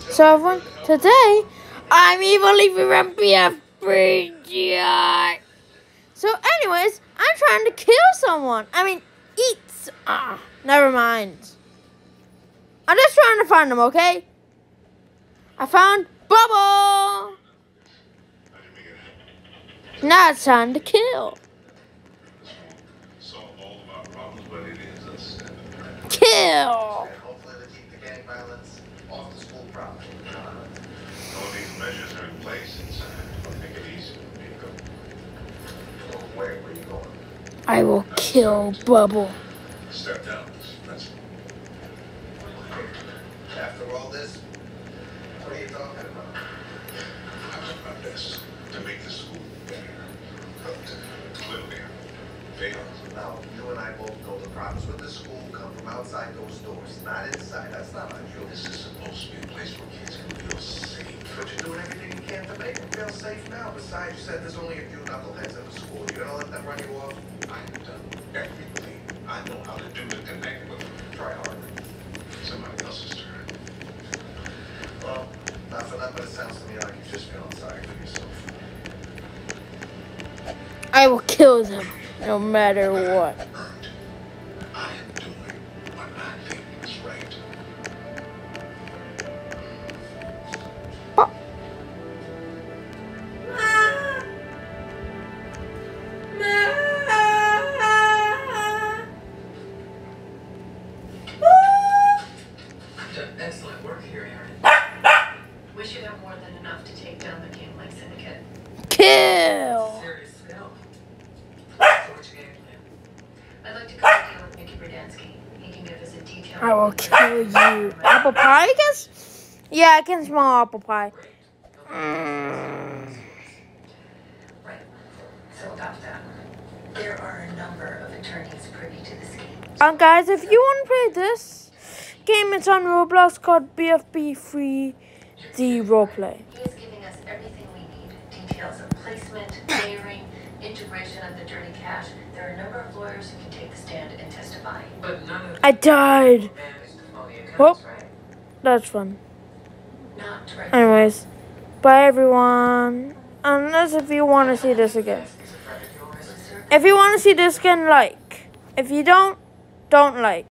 So everyone, today I'm Evil Leafy Rumpy FBGI. So anyways, I'm trying to kill someone. I mean, eat. Ah, never mind. I'm just trying to find them, okay? I found Bubble. Now it's time to kill. Kill. Off the school property. All these measures are in place, it's, uh, make it easy for people. So where, where you going? I will kill Bubble. Step down, that's After all this, what are you talking about? I done my best to make Now, you and I both know the problems with the school come from outside those doors, not inside. That's not unusual. This is supposed to be a place where kids can feel safe. But you're doing everything you can to make them feel safe now. Besides, you said there's only a few knuckleheads in the school. You're gonna let them run you off? I've done everything I know how to do to connect with them. Try harder. Somebody else's turn. Well, not for that, but it sounds to me like you're just feeling sorry for yourself. I will kill them, no matter what. Earned. I am doing what I think is right. You've done excellent work here, Aaron. We should have more than enough to take down the Game Lake Syndicate. Kill skill. So what's your game plan? I'd like to cut a deal with Mickey Berdansky. He can give us a detailed. I will kill you. Apple pie, I guess? Yeah, I can smell apple pie. Mm. Right. So about that. There are a number of attorneys privy to. Um, guys, if you want to play this game, it's on Roblox called BFB 3D Roleplay. He is giving us everything we need. Details of placement, layering, integration of the dirty cash. There are a number of lawyers who can take the stand and testify. But none of I died. them managed to phony accounts, Whoop. right? That's fun. Not directly. Anyways, bye everyone. Unless if you want to see this again. He's a friend of yours. If you want to see this again, like. If you don't, don't like.